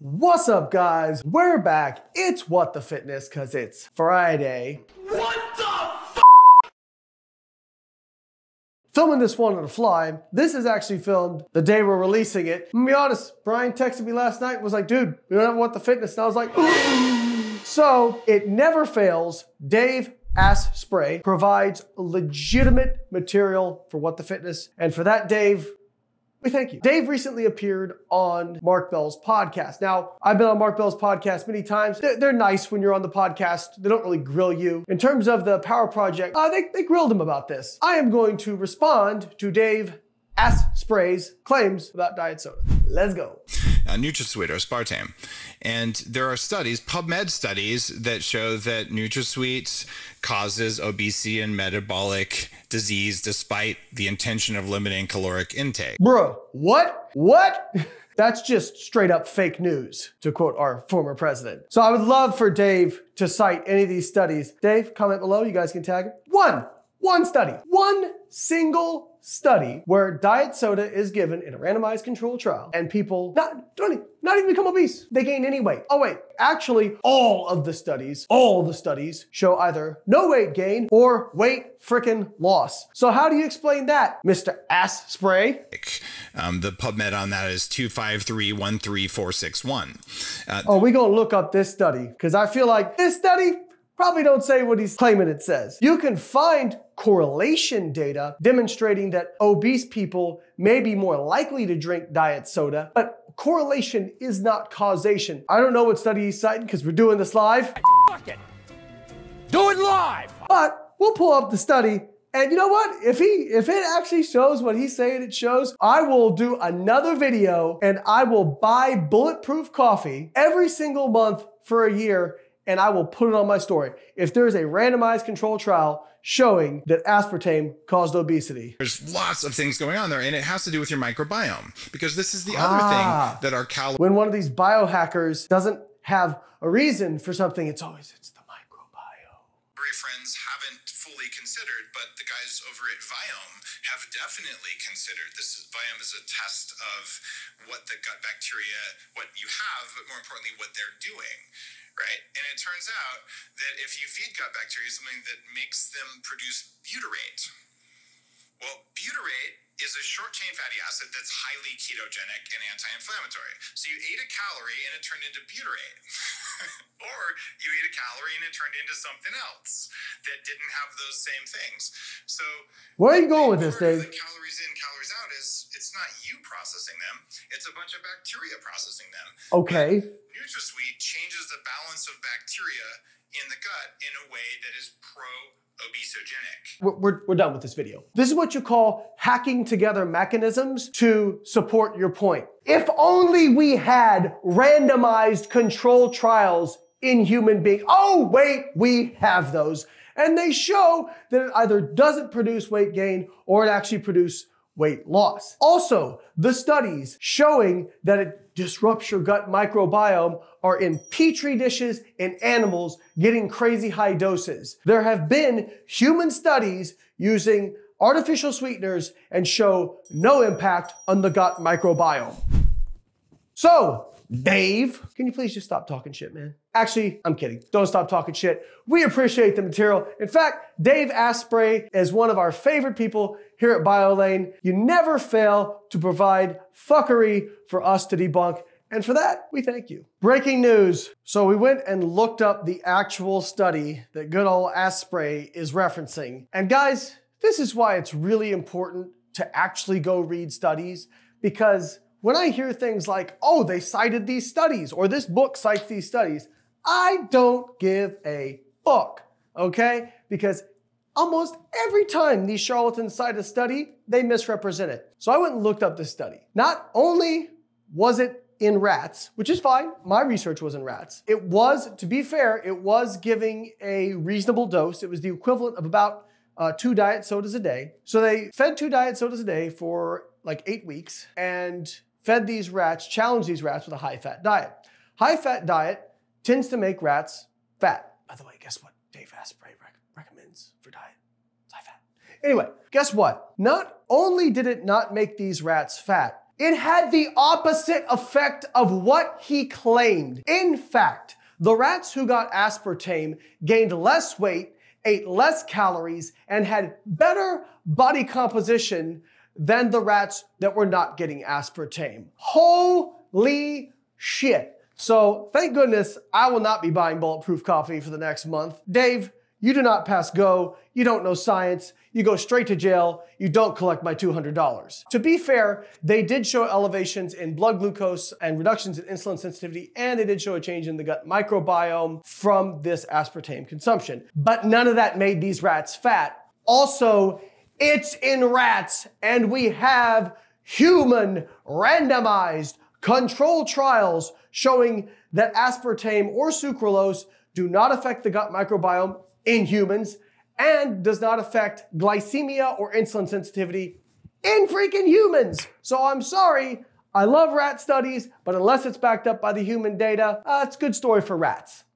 What's up, guys? We're back. It's What the Fitness because it's Friday. What the f- Filming this one on the fly. This is actually filmed the day we're releasing it. I'm gonna be honest, Brian texted me last night and was like, dude, we don't have What the Fitness. And I was like, so it never fails. Dave Asprey provides legitimate material for What the Fitness. And for that, Dave, we thank you. Dave recently appeared on Mark Bell's podcast. Now, I've been on Mark Bell's podcast many times. They're, they're nice when you're on the podcast. They don't really grill you. In terms of the Power Project, uh, they, they grilled him about this. I am going to respond to Dave Ass Spray's claims about diet soda. Let's go. Uh, NutraSweet or aspartame. And there are studies, PubMed studies, that show that NutraSweet causes obesity and metabolic disease despite the intention of limiting caloric intake. Bro, what? What? That's just straight up fake news, to quote our former president. So I would love for Dave to cite any of these studies. Dave, comment below. You guys can tag it. One, one study, one single study where diet soda is given in a randomized controlled trial and people not, don't even, not even become obese. They gain any weight. Oh wait, actually all of the studies, all the studies show either no weight gain or weight frickin' loss. So how do you explain that, Mr. Asprey? Um, the PubMed on that is 253-13461. Uh, Oh, we gonna look up this study because I feel like this study probably don't say what he's claiming it says. You can find correlation data demonstrating that obese people may be more likely to drink diet soda, but correlation is not causation. I don't know what study he's citing because we're doing this live, Fuck it. Do it live. but we'll pull up the study. And you know what? If he if it actually shows what he's saying it shows, I will do another video and I will buy bulletproof coffee every single month for a year and I will put it on my story. If there's a randomized control trial showing that aspartame caused obesity. there's lots of things going on there, and it has to do with your microbiome because this is the Ah. other thing that our calories When one of these biohackers doesn't have a reason for something, it's always it's the microbiome. friends haven't fully considered, but the guys over at Viome have definitely considered. This is, Viome is a test of what the gut bacteria, what you have, but more importantly, what they're doing. Right? And it turns out that if you feed gut bacteria something that makes them produce butyrate, well, butyrate is a short chain fatty acid that's highly ketogenic and anti inflammatory. So you ate a calorie and it turned into butyrate. or you ate a calorie and it turned into something else that didn't have those same things. So Where are you going with this, Dave? The calories in, calories out is it's not you processing them, it's a bunch of bacteria processing them. Okay. NutraSweet changes the balance of bacteria in the gut in a way that is pro obesogenic. we're, we're, we're done with this video. This is what you call hacking together mechanisms to support your point. If only we had randomized control trials in human beings. Oh, wait, we have those. And they show that it either doesn't produce weight gain or it actually produces weight loss. Also, the studies showing that it disrupts your gut microbiome are in petri dishes in animals getting crazy high doses. There have been human studies using artificial sweeteners and show no impact on the gut microbiome. So, Dave, can you please just stop talking shit, man? Actually, I'm kidding. Don't stop talking shit. We appreciate the material. In fact, Dave Asprey is one of our favorite people here at Biolayne. You never fail to provide fuckery for us to debunk. And for that, we thank you. Breaking news. So we went and looked up the actual study that good old Asprey is referencing. And guys, this is why it's really important to actually go read studies because when I hear things like, oh, they cited these studies or this book cites these studies, I don't give a fuck, okay? Because almost every time these charlatans cite a study, they misrepresent it. So I went and looked up this study. Not only was it in rats, which is fine, my research was in rats, it was, to be fair, it was giving a reasonable dose. It was the equivalent of about uh, two diet sodas a day. So they fed two diet sodas a day for like eight weeks and fed these rats, challenged these rats with a high fat diet. High fat diet tends to make rats fat. By the way, guess what Dave Asprey rec- recommends for diet? It's high fat. Anyway, guess what? Not only did it not make these rats fat, It had the opposite effect of what he claimed. In fact, the rats who got aspartame gained less weight, ate less calories, and had better body composition than the rats that were not getting aspartame. Holy shit. So thank goodness I will not be buying bulletproof coffee for the next month. Dave, you do not pass go. You don't know science. You go straight to jail. You don't collect my $200. To be fair, they did show elevations in blood glucose and reductions in insulin sensitivity, and they did show a change in the gut microbiome from this aspartame consumption. But none of that made these rats fat. Also, it's in rats, and we have human randomized control trials showing that aspartame or sucralose do not affect the gut microbiome in humans and does not affect glycemia or insulin sensitivity in freaking humans. So I'm sorry, I love rat studies, but unless it's backed up by the human data, uh, it's a good story for rats.